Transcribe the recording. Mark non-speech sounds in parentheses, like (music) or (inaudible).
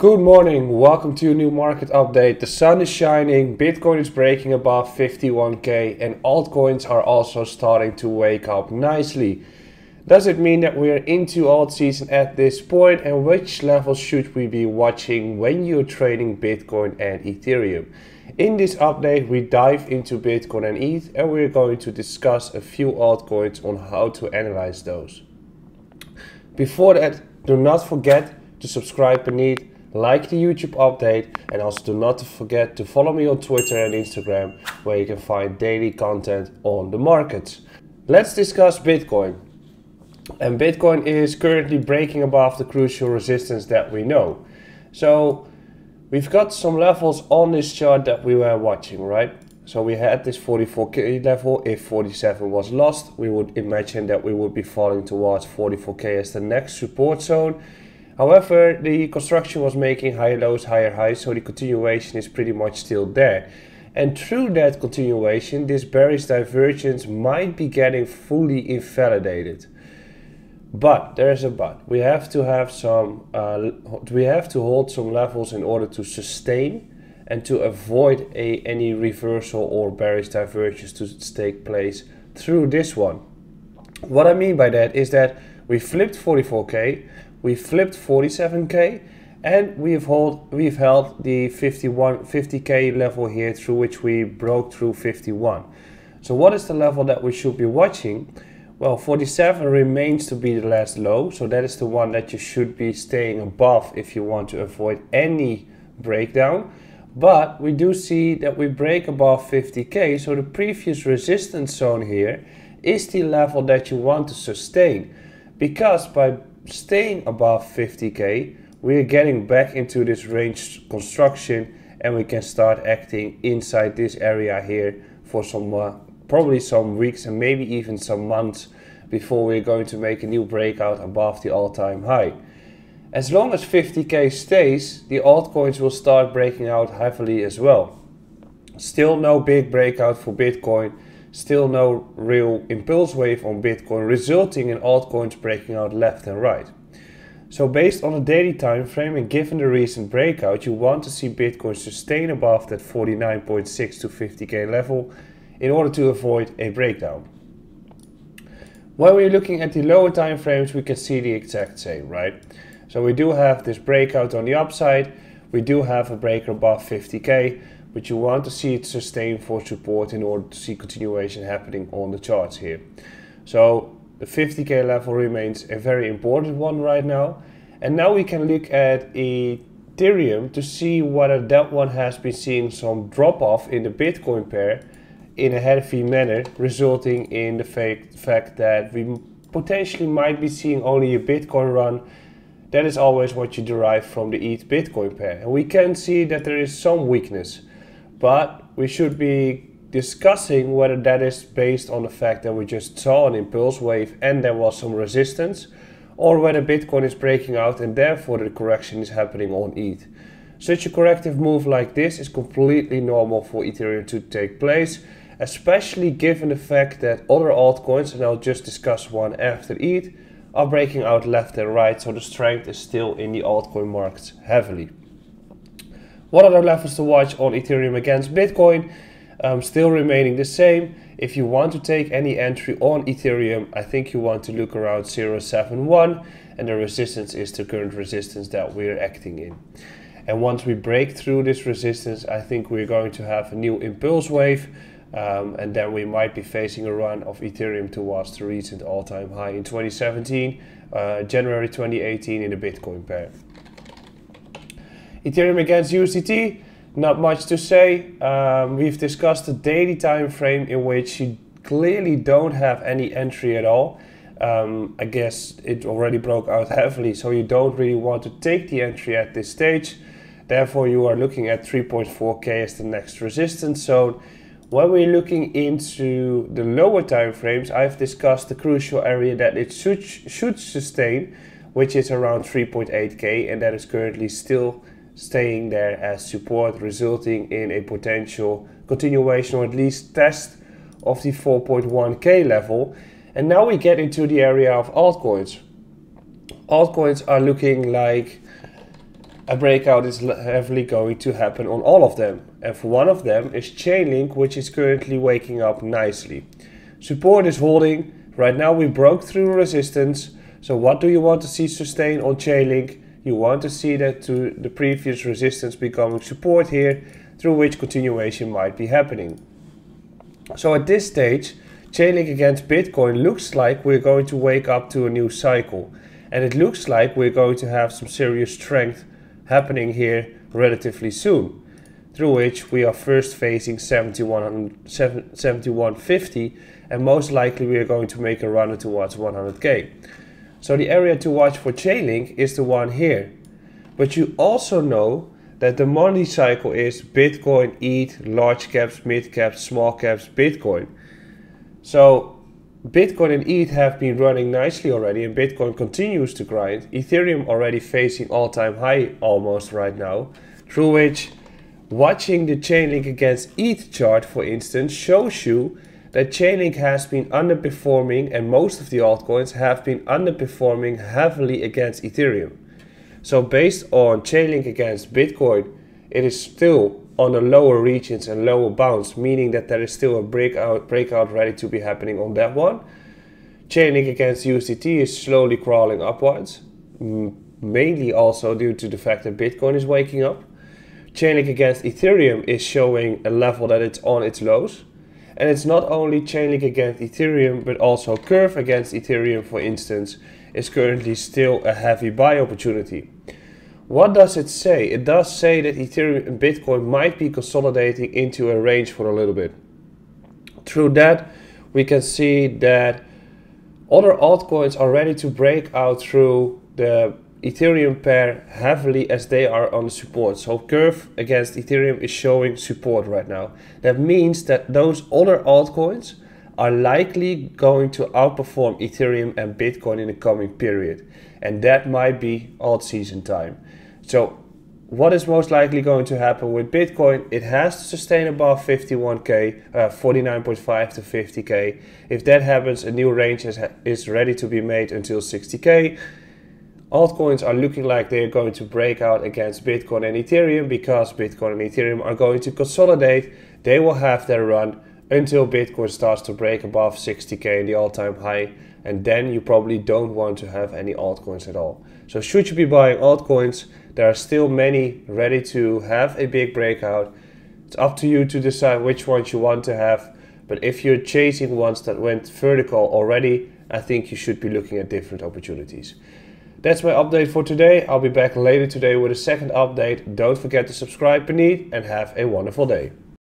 Good morning, welcome to a new market update. The sun is shining, Bitcoin is breaking above 51k, and altcoins are also starting to wake up nicely. Does it mean that we are into alt season at this point, and which levels should we be watching when you're trading Bitcoin and Ethereum? In this update, we dive into Bitcoin and ETH, and we're going to discuss a few altcoins on how to analyze those. Before that, do not forget to subscribe beneath like the YouTube update and also do not forget to follow me on Twitter and Instagram where you can find daily content on the markets. Let's discuss Bitcoin. And Bitcoin is currently breaking above the crucial resistance that we know. So we've got some levels on this chart that we were watching, right? So we had this 44k level. If 47 was lost, we would imagine that we would be falling towards 44k as the next support zone. However, the construction was making higher lows, higher highs, so the continuation is pretty much still there. And through that continuation, this bearish divergence might be getting fully invalidated. But there is a but. We have to have some. Uh, we have to hold some levels in order to sustain and to avoid a, any reversal or bearish divergence to take place through this one. What I mean by that is that we flipped 44k, we flipped 47k and we've hold we've held the 51 50k level here through which we broke through 51 so what is the level that we should be watching? Well 47 remains to be the last low so that is the one that you should be staying above if you want to avoid any breakdown. But we do see that we break above 50k so the previous resistance zone here is the level that you want to sustain. Because by staying above 50k, we are getting back into this range construction and we can start acting inside this area here for some uh, probably some weeks and maybe even some months before we're going to make a new breakout above the all-time high. As long as 50k stays, the altcoins will start breaking out heavily as well. Still no big breakout for Bitcoin still no real impulse wave on Bitcoin, resulting in altcoins breaking out left and right. So based on a daily time frame and given the recent breakout, you want to see Bitcoin sustain above that 49.6 to 50k level in order to avoid a breakdown. When we're looking at the lower time frames, we can see the exact same, right? So we do have this breakout on the upside, we do have a breaker above 50k, but you want to see it sustain for support in order to see continuation happening on the charts here. So the 50k level remains a very important one right now. And now we can look at Ethereum to see whether that one has been seeing some drop off in the Bitcoin pair in a heavy manner, resulting in the fact that we potentially might be seeing only a Bitcoin run. That is always what you derive from the ETH Bitcoin pair. And we can see that there is some weakness but we should be discussing whether that is based on the fact that we just saw an impulse wave and there was some resistance, or whether Bitcoin is breaking out and therefore the correction is happening on ETH. Such a corrective move like this is completely normal for Ethereum to take place, especially given the fact that other altcoins, and I'll just discuss one after ETH, are breaking out left and right, so the strength is still in the altcoin markets heavily. What are the levels to watch on Ethereum against Bitcoin? Um, still remaining the same. If you want to take any entry on Ethereum, I think you want to look around 071 and the resistance is the current resistance that we're acting in. And once we break through this resistance, I think we're going to have a new impulse wave um, and then we might be facing a run of Ethereum towards the recent all-time high in 2017, uh, January 2018 in the Bitcoin pair. Ethereum against USDT, not much to say. Um, we've discussed the daily time frame in which you clearly don't have any entry at all. Um, I guess it already broke out (laughs) heavily, so you don't really want to take the entry at this stage. Therefore, you are looking at 3.4k as the next resistance zone. When we're looking into the lower time frames, I've discussed the crucial area that it should, should sustain, which is around 3.8k, and that is currently still staying there as support, resulting in a potential continuation or at least test of the 4.1k level. And now we get into the area of altcoins. Altcoins are looking like a breakout is heavily going to happen on all of them. And for one of them is Chainlink, which is currently waking up nicely. Support is holding. Right now we broke through resistance. So what do you want to see sustain on Chainlink? You want to see that to the previous resistance becoming support here, through which continuation might be happening. So at this stage, Chainlink against Bitcoin looks like we're going to wake up to a new cycle. And it looks like we're going to have some serious strength happening here relatively soon, through which we are first facing 7150 and most likely we are going to make a run towards 100k. So the area to watch for Chainlink is the one here. But you also know that the money cycle is Bitcoin, ETH, large caps, mid caps, small caps, Bitcoin. So Bitcoin and ETH have been running nicely already and Bitcoin continues to grind. Ethereum already facing all-time high almost right now, through which watching the Chainlink against ETH chart for instance shows you that Chainlink has been underperforming and most of the altcoins have been underperforming heavily against Ethereum. So based on Chainlink against Bitcoin, it is still on the lower regions and lower bounds, meaning that there is still a breakout breakout ready to be happening on that one. Chainlink against USDT is slowly crawling upwards, mainly also due to the fact that Bitcoin is waking up. Chainlink against Ethereum is showing a level that it's on its lows. And it's not only Chainlink against Ethereum, but also Curve against Ethereum, for instance, is currently still a heavy buy opportunity. What does it say? It does say that Ethereum and Bitcoin might be consolidating into a range for a little bit. Through that, we can see that other altcoins are ready to break out through the Ethereum pair heavily as they are on support. So Curve against Ethereum is showing support right now. That means that those other altcoins are likely going to outperform Ethereum and Bitcoin in the coming period. And that might be alt season time. So what is most likely going to happen with Bitcoin? It has to sustain above 51k, uh, 49.5 to 50k. If that happens, a new range is, is ready to be made until 60k. Altcoins are looking like they're going to break out against Bitcoin and Ethereum because Bitcoin and Ethereum are going to consolidate. They will have their run until Bitcoin starts to break above 60k in the all-time high and then you probably don't want to have any altcoins at all. So should you be buying altcoins, there are still many ready to have a big breakout. It's up to you to decide which ones you want to have. But if you're chasing ones that went vertical already, I think you should be looking at different opportunities. That's my update for today. I'll be back later today with a second update. Don't forget to subscribe beneath and have a wonderful day.